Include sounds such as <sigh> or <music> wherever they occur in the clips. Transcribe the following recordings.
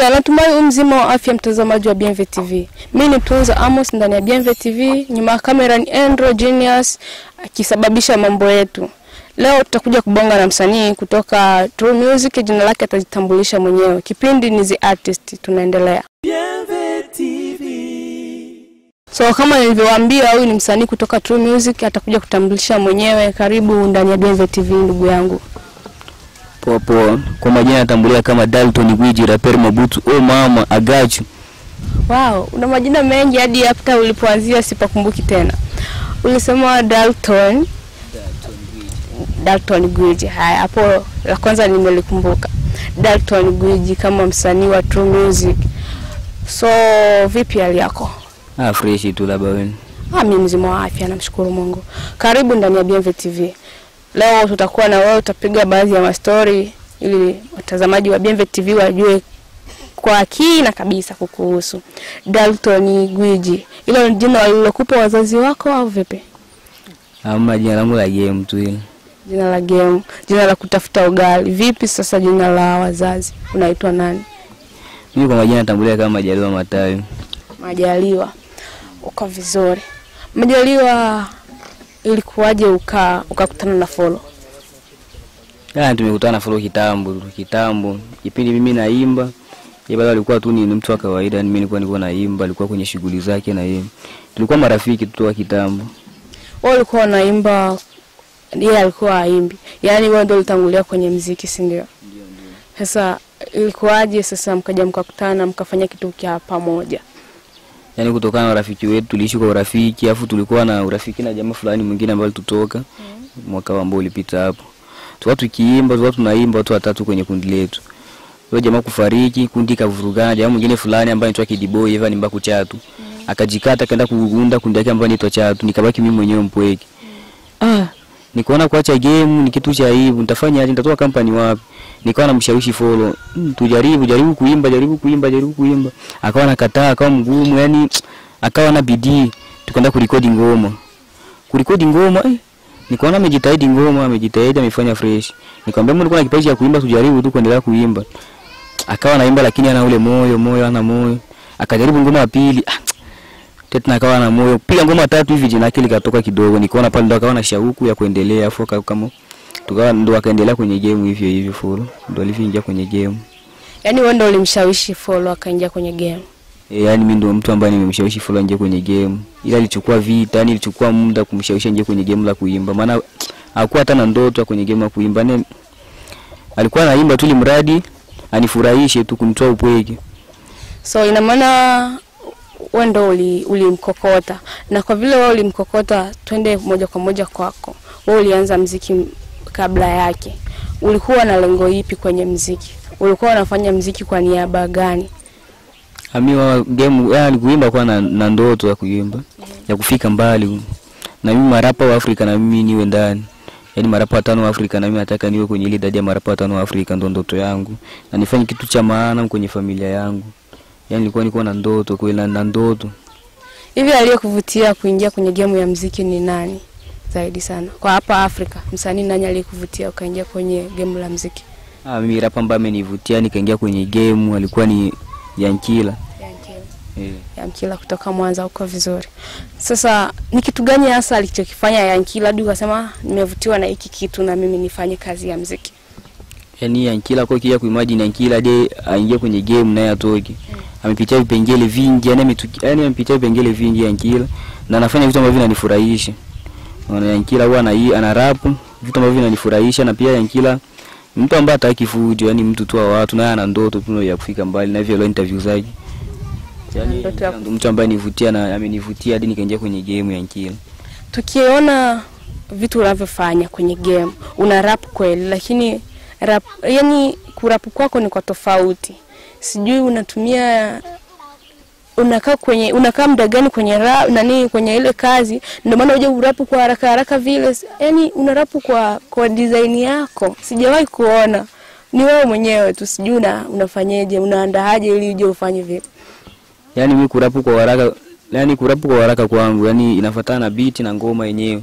Ya, natumai u mzima wa afya mtazamaji wa Bienve TV. Mimi ni Tunza Amos ndani ya Bienve TV, nyuma ya kamera ni Andrew Genius akisababisha mambo yetu. Leo tutakuja kubonga na msanii kutoka True Music, jina lake atajitambulisha mwenyewe. Kipindi ni The Artist, tunaendelea. Bienve TV. So kama nilivyowaambia, huyu ni msanii kutoka True Music, atakuja kutambulisha mwenyewe. Karibu ndani ya Bienve TV ndugu yangu. Poa poa. Kwa majina natambulia kama Dalton Gwiji, Raper Mabutu. Oh mama, agachu. Wow, una majina mengi hadi hata ulipoanzia sipakumbuki tena. Ulisema Dalton. Dalton Gwiji. Haya, hapo la kwanza nimelikumbuka. Dalton Gwiji kama msanii wa True Music. So vipi hali yako? Ah, fresh tu labda wewe. Ah, mimi mzima wa afya namshukuru Mungu. Karibu ndani ya BMV TV. Leo tutakuwa na wewe, utapiga baadhi ya mastori ili watazamaji wa Bienve TV wajue kwa kina kabisa kukuhusu. Dalton Gwiji, hilo ni jina walilokupa wazazi wako au vipi? Ama jina langu la game tu hilo. Jina la game, jina la kutafuta ugali. Vipi sasa jina la wazazi? Unaitwa nani? Mimi kwa majina natambulia kama Majaliwa Matayo. Majaliwa. Uko vizuri. Majaliwa, ilikuwaje uka ukakutana na Folo? Ah, tumekutana na folo kitambo, kitambo. Kipindi mimi naimba, yeye bado alikuwa tu ni mtu wa kawaida, yani mimi nilikuwa nilikuwa naimba, alikuwa kwenye shughuli zake na yeye. Tulikuwa marafiki tu wa kitambo. Wewe ulikuwa unaimba, yeye alikuwa aimbi, yaani wewe ndio ulitangulia kwenye mziki, si ndio? Sasa ilikuwaje sasa mkaja mkakutana mkafanya kitu kia pamoja? Yaani kutokana na urafiki wetu tuliishi kwa urafiki, afu tulikuwa na urafiki na jamaa fulani mwingine ambaye alitutoka mwaka ambao ulipita hapo. tuwa tukiimba, tuwa tunaimba watu watatu kwenye kundi letu. Yule jamaa kufariki, kundi kavurugana, jamaa mwingine fulani ambaye anaitwa Kidboy hivi animba kuchatu Chatu. Akajikata akaenda kuunda kundi yake ambayo anaitwa Chatu, nikabaki mimi mwenyewe mpweke. mm. Ah, nikaona kuacha game ni kitu cha aibu, nitafanya aje? Nitatoa company wapi? Nikawa namshawishi follow, mm, tujaribu jaribu kuimba, jaribu kuimba, jaribu kuimba. Akawa nakataa, akawa mgumu, yani akawa na bidii. Tukaenda kurekodi ngoma. Kurekodi ngoma eh, nikaona amejitahidi ngoma, amejitahidi amefanya fresh. Nikamwambia mbona kuna kipaji cha kuimba, tujaribu tu kuendelea kuimba. Akawa naimba lakini ana ule moyo, moyo ana moyo. Akajaribu ngoma ya pili. Ah, tena akawa na moyo. Piga ngoma tatu hivi jina lake likatoka kidogo. Nikaona pale ndo akawa na shauku ya kuendelea afu kama tukawa ndo akaendelea kwenye game hivyo hivyo Folo Ndo alivyoingia kwenye game. Yani wewe ndo ulimshawishi Folo akaingia kwenye game. E, yani mimi ndo mtu ambaye nimemshawishi Folo aingie kwenye game. Ila alichukua vita, yani ilichukua muda kumshawishi aingie kwenye game la kuimba. Maana hakuwa hata na ndoto kwenye game la kuimba. Yani alikuwa anaimba tu ili mradi anifurahishe tu kunitoa upweke. So ina maana wewe ndo ulimkokota uli- na kwa vile wewe ulimkokota, twende moja kwa moja kwako. Wewe ulianza mziki kabla yake, ulikuwa na lengo ipi kwenye mziki? Ulikuwa unafanya mziki kwa niaba gani? Ami game yani kuimba kwa na, na ndoto ya kuimba mm. ya kufika mbali. Na mimi marapa wa Afrika na mimi niwe ndani. Yaani marapa watano wa Afrika na mimi nataka niwe kwenye ile idadi ya marapa watano wa Afrika ndo ndoto yangu. Na nifanye kitu cha maana kwenye familia yangu. Yaani nilikuwa niko na ndoto kweli na, ndoto. Hivi aliyekuvutia kuingia kwenye gemu ya mziki ni nani zaidi sana kwa hapa Afrika? Msanii nani aliyekuvutia ukaingia kwenye gemu la mziki? Ah, mimi rapa ambaye amenivutia nikaingia kwenye gemu alikuwa ni Yankila. Yeah. Yankila kutoka Mwanza huko vizuri. Sasa ni kitu gani hasa alichokifanya Yankila hadi ukasema nimevutiwa na hiki kitu na mimi nifanye kazi ya mziki? Yaani Yankila kwa kija kuimagine Yankila de aingie kwenye game naye atoke. Amepitia vipengele vingi, yani ametuki, yani amepitia vipengele vingi Yankila na anafanya vitu ambavyo vinanifurahisha. Unaona Yankila huwa ana ana rap, vitu ambavyo vinanifurahisha na pia Yankila mtu ambaye hataki fujo, yani mtu tu wa watu naye ana ndoto tu ya kufika mbali na hivyo leo interview zake. yani, mtu ambaye nivutia na amenivutia hadi nikaingia kwenye game Yankila. Tukiona vitu unavyofanya kwenye game, una rap kweli, lakini rap, yani kurap kwako ni kwa tofauti. Sijui unatumia unakaa kwenye unakaa muda gani kwenye ra, nani kwenye ile kazi, ndio maana uje urapu kwa haraka haraka vile, yani unarapu kwa kwa design yako. Sijawahi kuona, ni wewe mwenyewe tu, sijui una, unafanyeje, unaandaaje ili uje ufanye vile. Yani mimi kurapu kwa haraka, yani kurapu kwa haraka kwangu, yani inafuatana na beat na ngoma yenyewe.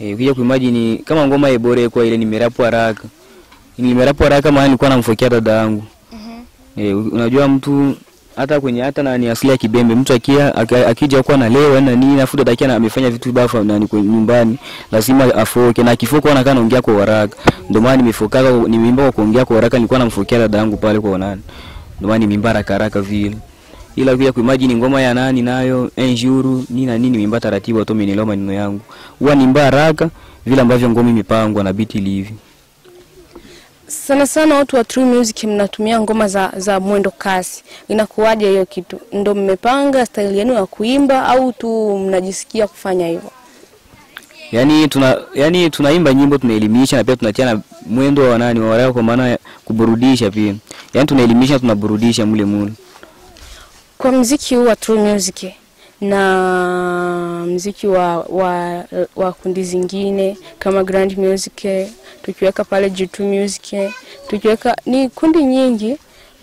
Eh, ukija kuimagine kama ngoma ibore kwa ile nimerapu haraka. Nimerapu haraka maana nilikuwa namfokea dada yangu. E, unajua mtu hata kwenye hata na ni asili ya Kibembe mtu akia akija kuwa na leo na nini nafuta dada na amefanya vitu vibaya nani kwenye nyumbani lazima afoke. Na akifoka anakaa anaongea kwa haraka. Ndio maana nimefokaga nimeimba kwa kuongea kwa haraka nilikuwa namfokea dada yangu pale kwa nani. Ndio maana nimeimba haraka haraka vile. Ila kuja kuimagine ngoma ya nani nayo enjuru nini na nini nimeimba taratibu hata loma maneno yangu. Huwa nimba haraka vile ambavyo ngoma imepangwa na biti ilivyo Sana sana watu wa True Music mnatumia ngoma za, za mwendo kasi, inakuwaje hiyo kitu? Ndo mmepanga staili yenu ya kuimba au tu mnajisikia kufanya hivyo? Yani, tuna yani tunaimba nyimbo tunaelimisha na pia tunatiana mwendo wa nani wa waraka kwa maana kuburudisha pia. yani tunaelimisha tunaburudisha mule mule. Kwa mziki huu wa True Music na mziki wa, wa, wa kundi zingine kama Grand Music, tukiweka pale G2 Music, tukiweka ni kundi nyingi,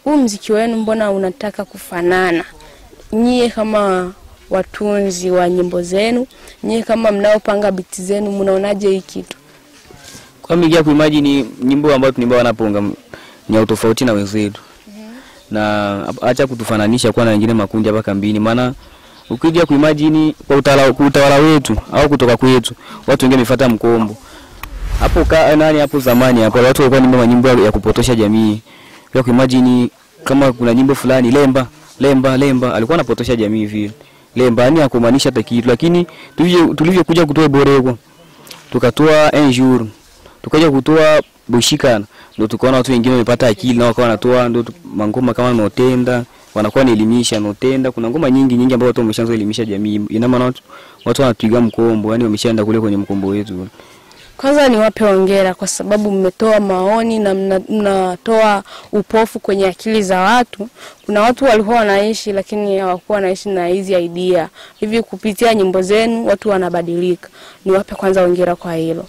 huu mziki wenu mbona unataka kufanana? Nyie kama watunzi wa nyimbo zenu, nyie kama mnaopanga biti zenu, mnaonaje hii kitu? Kwa kwa imagine nyimbo ambayo tunimba wanaponga ni utofauti na wenzetu. Na acha kutufananisha kwa na wengine makundi hapa kambini maana ukija kuimagine kwa utawala, utawala wetu au kutoka kwetu watu wengine wamefuata mkombo. Hapo ka, nani hapo zamani hapo watu walikuwa wanaimba manyimbo ya kupotosha jamii. Kwa kuimagine kama kuna nyimbo fulani lemba lemba lemba alikuwa anapotosha jamii vile. Lemba yani hakumaanisha hata kitu lakini tulivyo tulivyokuja kutoa borego tukatoa enjour tukaja kutoa bushikana ndio tukaona watu wengine wamepata akili na wakawa wanatoa ndio mangoma kama notenda wanakuwa naelimisha notenda kuna ngoma nyingi nyingi ambazo watu wameshaanza elimisha jamii ina maana watu watu wanapiga mkombo yani wameshaenda kule kwenye mkombo wetu Kwanza niwape hongera kwa sababu mmetoa maoni na mnatoa upofu kwenye akili za watu. Kuna watu walikuwa wanaishi lakini hawakuwa wanaishi na hizi idea. Hivi kupitia nyimbo zenu watu wanabadilika. Niwape kwanza hongera kwa hilo.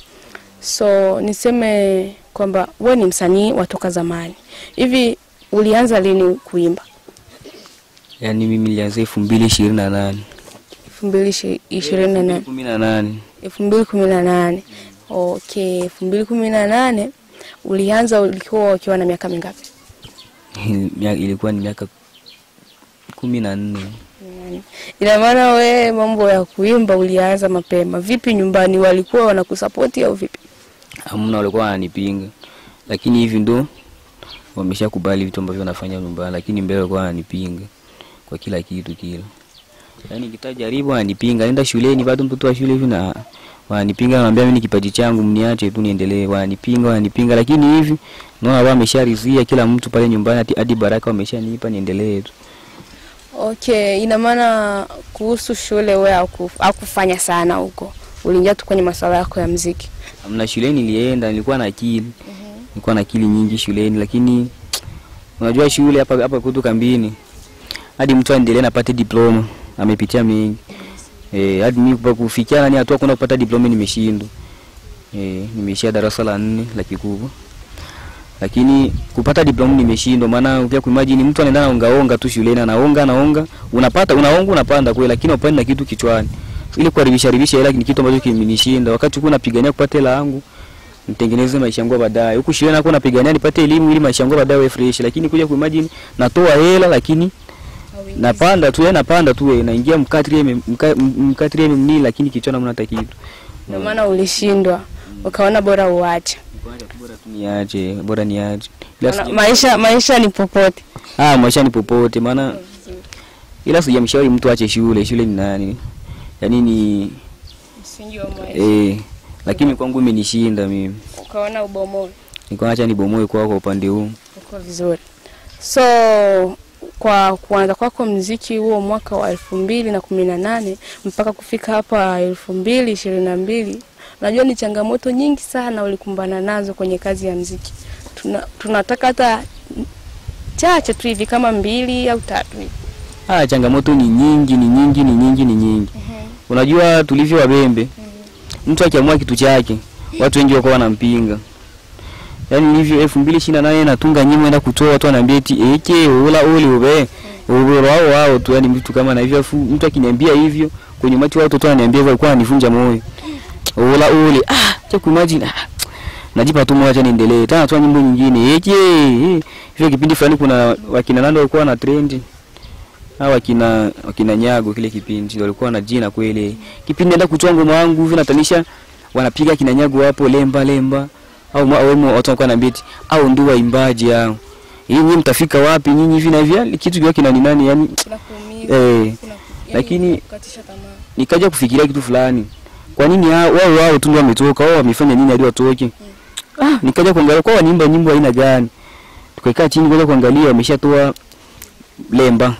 So niseme kwamba we ni msanii watoka zamani. Hivi ulianza lini kuimba? Yani mimi nilianza 2028 2028. 18 elfu mbili kumi na nane. Okay elfu mbili kumi na nane ulianza ulikuwa ukiwa na miaka mingapi? <laughs> Ilikuwa ni miaka 14 ina maana we mambo ya kuimba ulianza mapema. Vipi nyumbani walikuwa wanakusapoti au vipi? Hamna walikuwa wananipinga. Lakini hivi ndo wameshakubali vitu ambavyo wanafanya nyumbani lakini mbele walikuwa wananipinga kwa kila kitu kile yaani kitajaribu ananipinga, nenda shuleni bado mtoto wa shule hivi na wananipinga naambia mimi ni kipaji changu mniache tu niendelee wananipinga wananipinga lakini hivi naona wao wamesharizia kila mtu pale nyumbani hadi- hadi baraka wameshanipa niendelee tu okay ina maana kuhusu shule wewe haku- hakufanya sana huko uliingia tu kwenye masuala yako ya mziki Amna shuleni nilienda, nilikuwa na akili. mm -hmm. Nilikuwa na akili nyingi shuleni lakini unajua shule hapa hapa kutu kambini. Hadi mtu aendelee na apate diploma, amepitia mengi. Eh, hadi mimi kufikia nani hatua kuna kupata diploma nimeshindwa. Eh, nimeishia darasa la nne la kikubwa. Lakini kupata diploma nimeshindwa maana ukija kuimagine mtu anaenda naongaonga tu shuleni anaonga anaonga unapata unaonga unapanda kweli lakini upande na kitu kichwani ili kuharibisha haribisha hela ni kitu ambacho kimenishinda wakati huko napigania kupata hela yangu nitengeneze maisha yangu ya baadaye huku shuleni nako napigania nipate elimu ili maisha yangu baadaye yawe fresh lakini kuja kuimagine natoa hela lakini napanda tu napanda tu naingia mkatri mka- mkatri mnini lakini kichwani hamna hata kitu. Ndio maana ulishindwa ukaona bora uache. Bora tu niache bora niache. Maisha maisha ni popote. Ah maisha ni popote maana ila sijamshauri mtu ache shule shule ni nani? Yaani ni msingi wa maisha. Eh lakini kwangu imenishinda mimi. Ukaona ubomoe. Niko acha nibomoe kwako kwa upande huu. Uko vizuri. So kwa kuanza kwako mziki huo mwaka wa elfu mbili na kumi na nane mpaka kufika hapa elfu mbili ishirini na mbili. Najua ni changamoto nyingi sana ulikumbana nazo kwenye kazi ya mziki Tuna, tunataka hata chache tu hivi kama mbili au tatu hivi. Ah, changamoto ni nyingi, ni nyingi, ni nyingi, ni nyingi. Unajua tulivyo wabembe, mtu akiamua kitu chake, watu wengi wako wanampinga. Yaani nilivyo elfu mbili ishirini na nane natunga nyimbo enda kutoa watu wanaambia eti eke ula ole ube ubero wao wao tu, yani mtu kama na hivyo, afu mtu akiniambia hivyo kwenye umati wa watu wananiambia hivyo, alikuwa ananivunja moyo. Ula ole. ah, cha kuimagine ah, najipa tu moyo, acha niendelee. Tena, toa nyimbo nyingine. Eke eh, hivyo kipindi fulani kuna wakina nani walikuwa na trendi hawa wakina wakina nyago kile kipindi walikuwa na jina kweli. Kipindi naenda kutoa ngoma wangu hivi natanisha wanapiga kina nyago hapo lemba lemba au wemo watu wanakuwa na beti. Au ndio waimbaji hao. Hii nyinyi mtafika wapi? Nyinyi hivi na hivi yani kitu kiwa kina ni nani yani eh. lakini nikaja kufikiria kitu fulani. Kwa nini hao wao wao tu ndio wametoka? Wao wamefanya nini hadi watoke? Ah nikaja kuangalia kwa wanaimba nyimbo aina gani? Tukaikaa chini kwanza kuangalia wameshatoa lemba.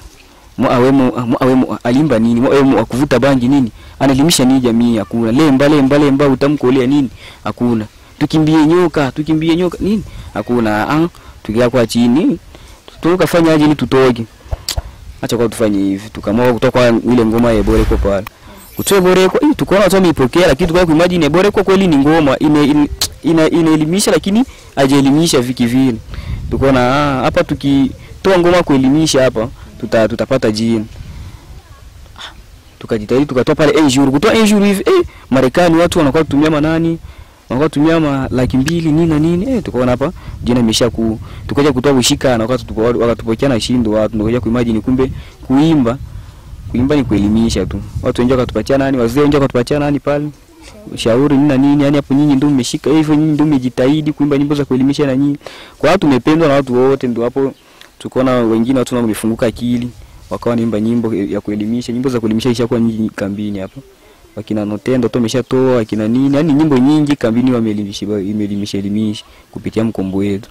Mwawemo mwawemo alimba nini? Mwawemo akuvuta bangi nini? Analimisha nini jamii? Hakuna. Lemba lemba lemba utamkolea nini? Hakuna tukimbie nyoka tukimbie nyoka nini? Hakuna ah tukikaa kwa chini tukafanya aje ili tutoke acha kwa tufanye hivi tukamua kutoka ile ngoma ya bore kwa pale. Kutoa bore kwa hii tukaona watu wameipokea lakini tukawa kuimagine bore kwa kweli ni ngoma ina ina- ina inaelimisha lakini hajaelimisha viki vile. Tukaona ah hapa tukitoa ngoma kuelimisha hapa tuta, tutapata jina. Ah, tukajitahidi tukatoa pale injuru kutoa injuru hivi eh Marekani watu wanakuwa kutumia manani wanakuwa tumia ma laki mbili nini na nini. Eh tukaona hapa jina imesha ku tukaja kutoa ushika na wakati tupo wakatupokea na shindo watu ndio kuimagine kumbe kuimba. Kuimba ni kuelimisha tu. Watu wengi wakatupatia nani wazee wengi wakatupatia nani pale. Ushauri nini na nini yani hapo nyinyi ndio mmeshika hivyo nyinyi ndio mmejitahidi kuimba nyimbo za kuelimisha na nyinyi. Kwa watu tumependwa na watu wote ndio hapo tukaona wengine watu wamefunguka akili wakawa naimba nyimbo ya kuelimisha nyimbo za kuelimisha ishakuwa nyingi kambini hapo wakina Notendo tu wameshatoa wakina nini yani nyimbo nyingi kambini wamelimisha imelimisha elimisha kupitia mkombo wetu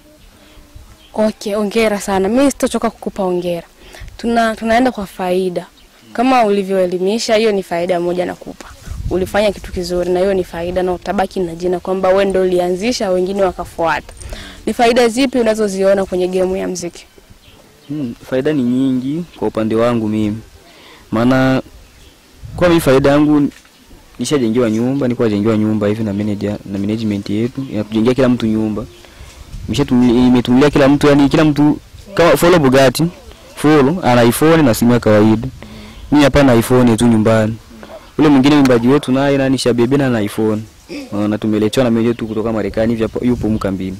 Okay, ongera sana. Mimi sitochoka kukupa ongera. Tuna tunaenda kwa faida. Kama ulivyoelimisha, hiyo ni faida moja nakupa. Ulifanya kitu kizuri na hiyo ni faida na utabaki na jina kwamba wewe ndio ulianzisha, wengine wakafuata. Ni faida zipi unazoziona kwenye gemu ya mziki? Hmm, faida ni nyingi kwa upande wangu mimi. Maana kwa mimi faida yangu nishajengewa nyumba, nikuwa jengewa nyumba hivi na manager na management yetu inatujengea kila mtu nyumba. Imetumilia kila mtu yani kila mtu kama follow Bugatti, follow ana iPhone na simu ya kawaida. Mimi hapa na iPhone tu nyumbani. Ule mwingine mwimbaji wetu naye nani Shabebe na iPhone. Na tumeletewa na mmoja tu kutoka Marekani hivi hapo yupo mkambini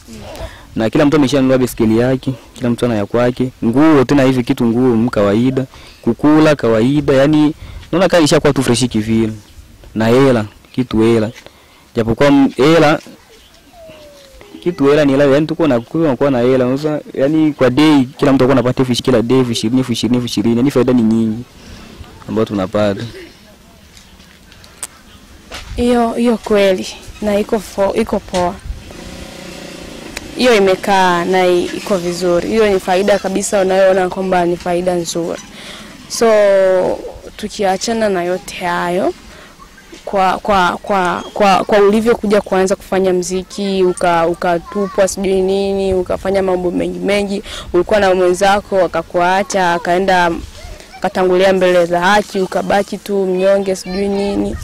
na kila mtu ameshanunua baiskeli yake, kila mtu ana ya kwake, nguo tena hivi kitu nguo mkawaida kawaida, kukula kawaida, yani naona kama ishakuwa tu fresh kivile, na hela kitu hela, japokuwa hela kitu hela ni hela, yani tuko na kuwa kwa na hela sasa, yani kwa day kila mtu anakuwa anapata elfu kila day elfu ishirini elfu ishirini elfu ishirini yani faida ni nyingi ambayo tunapata. Hiyo hiyo kweli na iko fo, iko poa. Hiyo imekaa na iko vizuri. Hiyo ni faida kabisa unayoona kwamba ni faida nzuri. So tukiachana na yote hayo kwa kwa kwa kwa, kwa ulivyokuja kuanza kufanya mziki uka ukatupwa sijui nini ukafanya mambo mengi mengi, ulikuwa na mwenzako akakuacha akaenda katangulia mbele za haki, ukabaki tu mnyonge sijui nini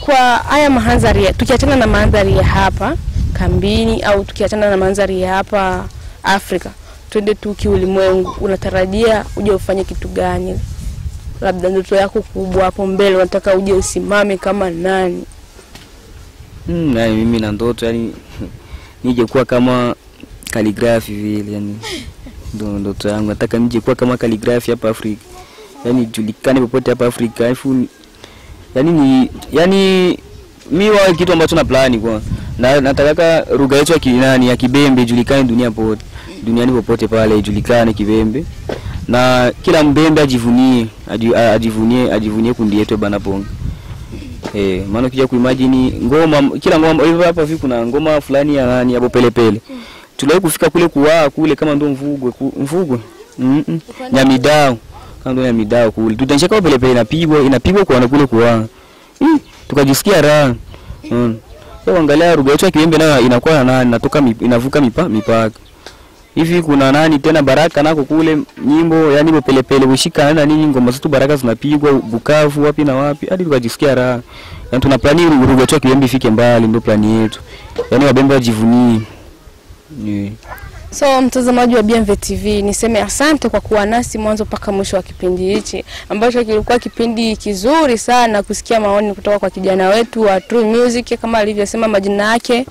kwa haya mandhari tukiachana na mandhari ya hapa kambini au tukiachana na mandhari ya hapa Afrika, twende tu kiulimwengu, unatarajia uje ufanye kitu gani? Labda ndoto yako kubwa hapo mbele, unataka uje usimame kama nani? Mm, yani mimi na ndoto yani <laughs> nije kuwa kama kaligrafi vile yani. <laughs> Ndo ndoto yangu nataka nije kuwa kama kaligrafi hapa Afrika. Yani julikane popote hapa Afrika. Alafu yani ni yani mi wa kitu ambacho na plani kwa na nataka lugha yetu ya kinani ya Kibembe ijulikane dunia pote duniani popote pale ijulikane Kibembe na kila mbembe ajivunie aji- ajivunie ajivunie kundi yetu bana ponga Eh, maana ukija kuimagine ngoma kila ngoma hivyo hapa hivi kuna ngoma fulani ya nani hapo pele pele. Tuliwahi kufika kule kuwaa kule kama ndo mvugwe mvugwe. Mm -mm. Nyamidao. Kama ndo nyamidao kule. Tutanisha kama pele pele inapigwa inapigwa kwa kule kuwaa. Mm, tukajisikia raha. Mm. Kwa angalia lugha yetu ya Kiwembe nayo inakuwa na nani natoka inavuka mipa, mipaka. Hivi kuna nani tena Baraka nako kule nyimbo yani hivyo pele pele ushika na nini ngoma zetu Baraka zinapigwa Bukavu wapi na wapi hadi tukajisikia raha. Yani tuna plani Rugo Chwa Kiwembe ifike mbali ndio plani yetu. Yani wabembe wajivunie. Yeah. So mtazamaji wa BMV TV, niseme asante kwa kuwa nasi mwanzo mpaka mwisho wa kipindi hichi ambacho kilikuwa kipindi kizuri sana kusikia maoni kutoka kwa kijana wetu wa True Music kama alivyosema majina yake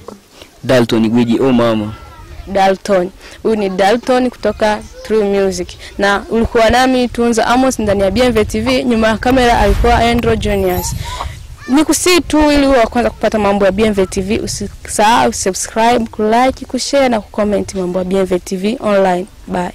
Dalton Gwiji oh mama. Dalton. Huyu ni Dalton kutoka True Music, na ulikuwa nami Tunza Amos ndani ya BMV TV. Nyuma ya kamera alikuwa Andrew Juniors. Ni kusii tu, ili wa kwanza kupata mambo ya BMV TV. Usisahau subscribe, kulike, kushare na kucomment mambo ya BMV TV online. Bye.